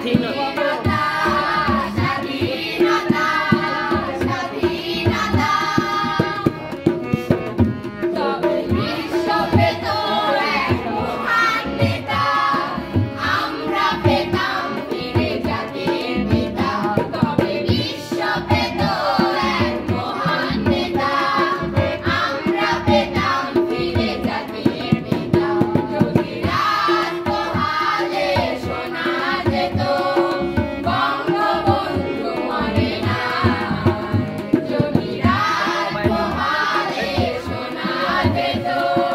听得。Hello.